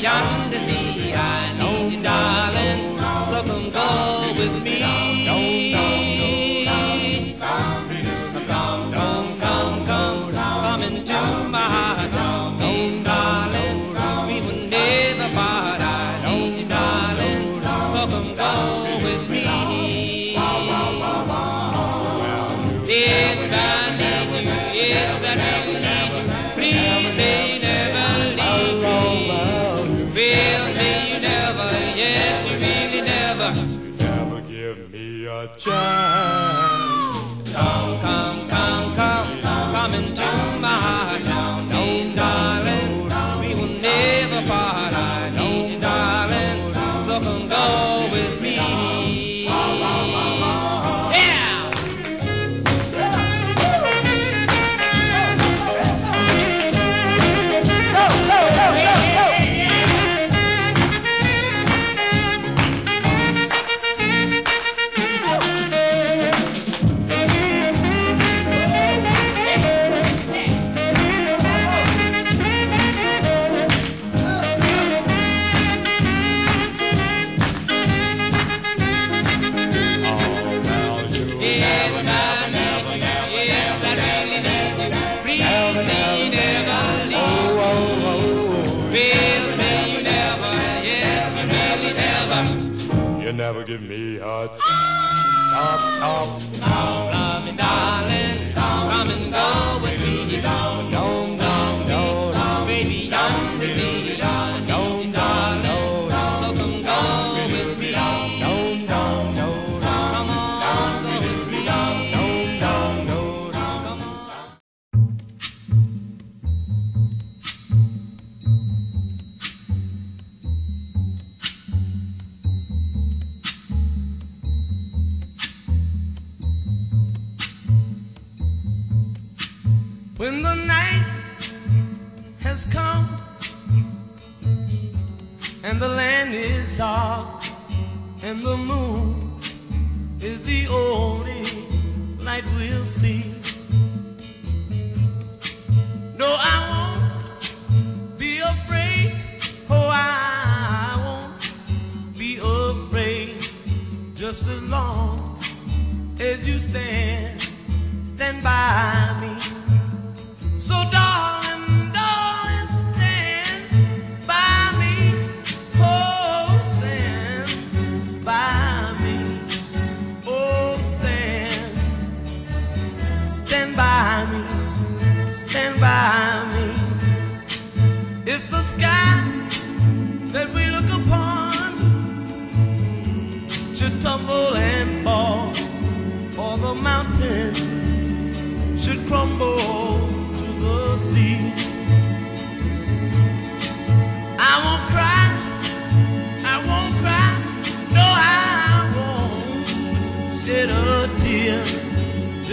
Beyond the sea. give me a tap. Now, love me, darling. stand. Stand by.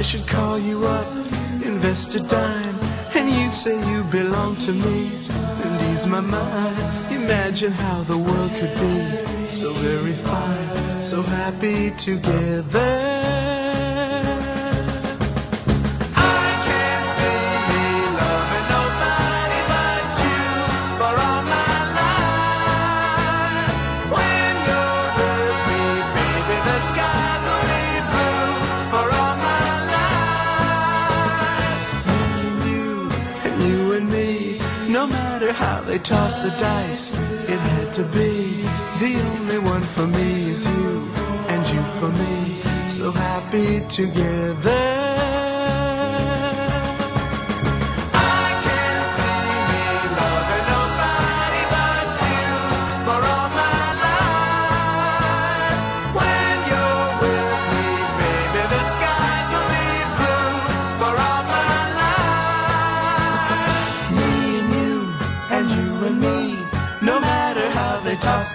I should call you up, invest a dime, and you say you belong to me, and ease my mind. Imagine how the world could be so very fine, so happy together. They tossed the dice, it had to be. The only one for me is you, and you for me. So happy together.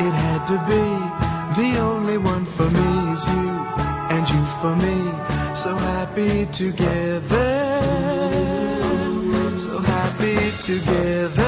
it had to be. The only one for me is you, and you for me. So happy together, so happy together.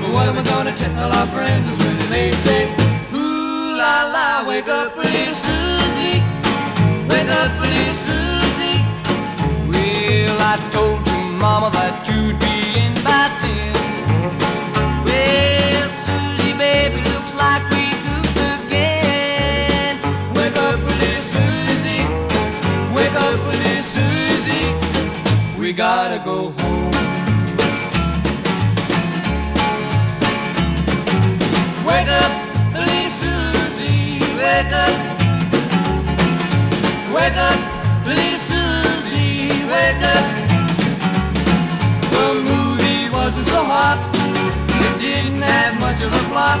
But what am I gonna tell our friends when they say, Ooh la la, wake up, pretty Susie, wake up, pretty Susie. Well, I told you, Mama, that you. Wake up, wake up, little Susie, wake up. The movie wasn't so hot, it didn't have much of a plot.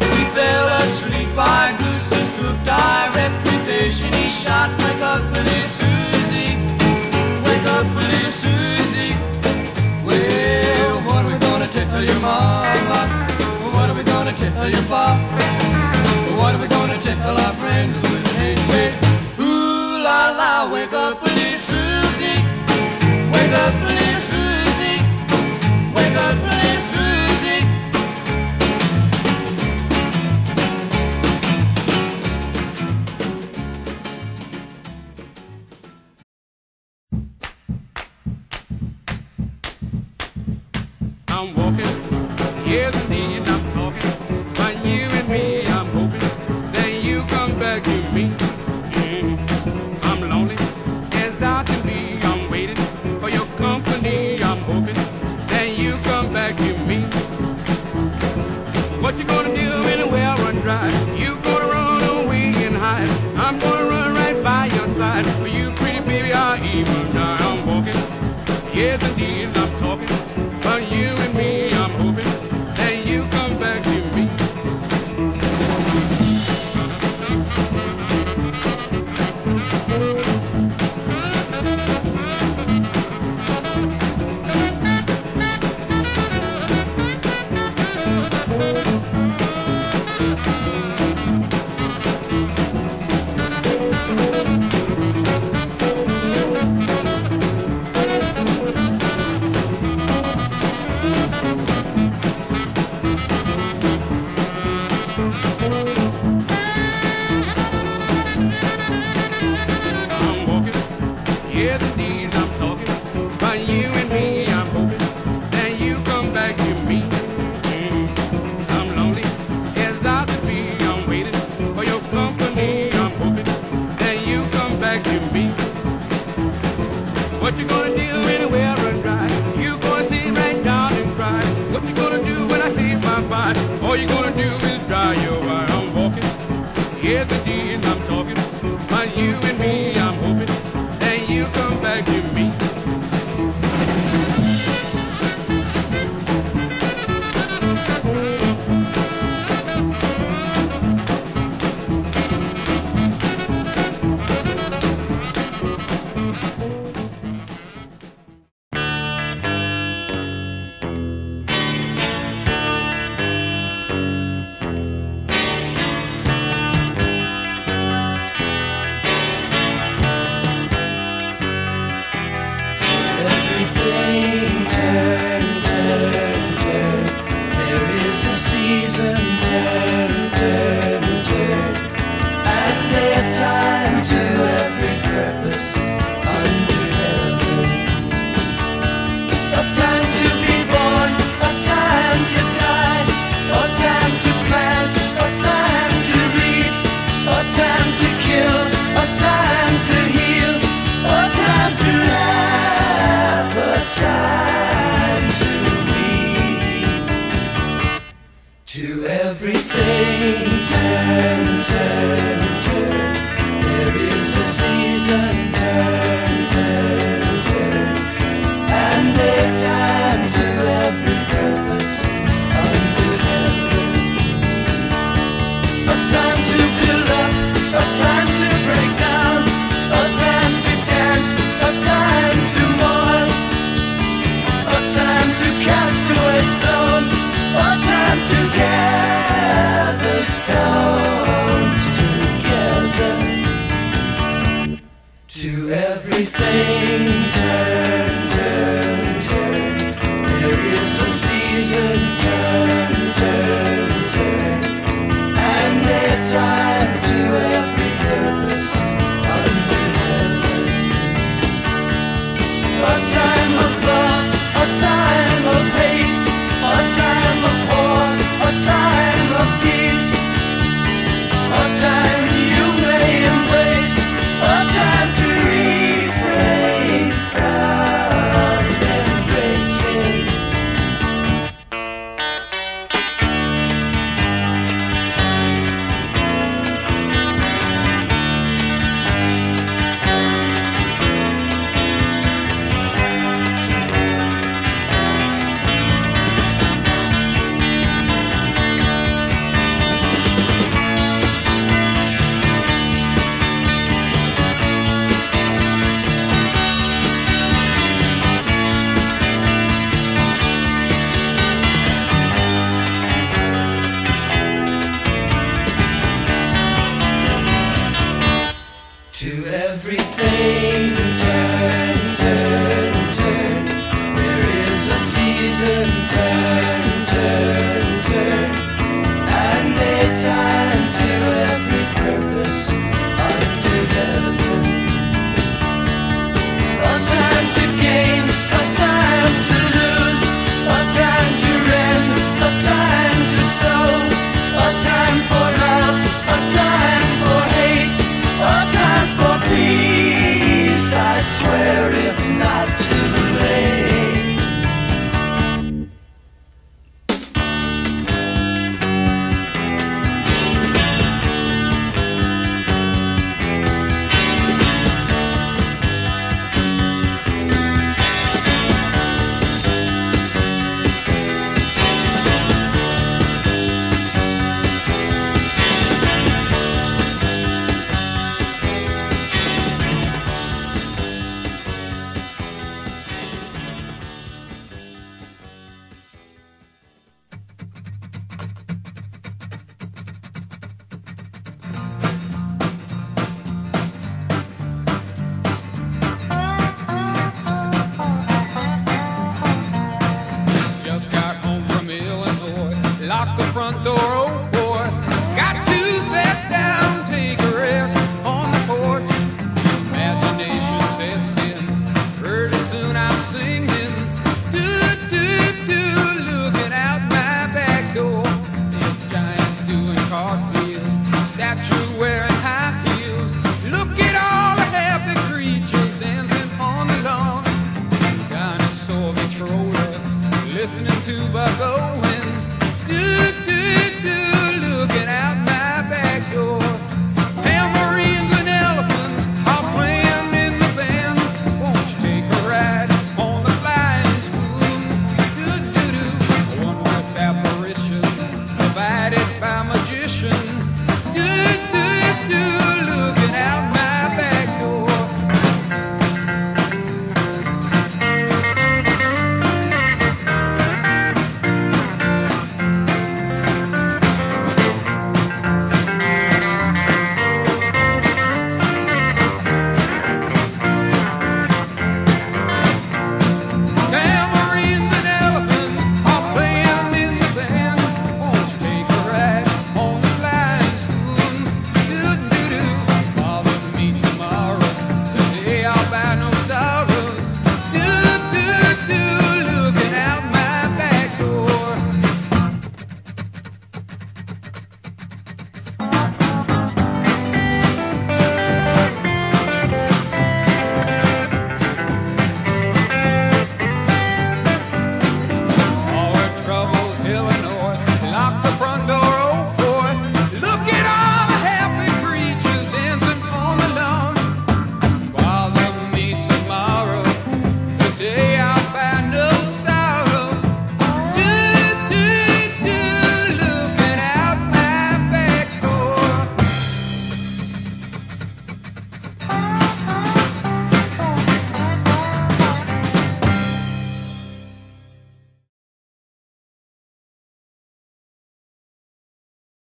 We fell asleep, our goose gooses cooked, our reputation is shot. Wake up, little Susie, wake up, little Susie. Well, what are we gonna tell your mama? What are we gonna tell your papa? friends when they say, Ooh la la, wake up, little Susie, wake up, little I'm talking about you and me. together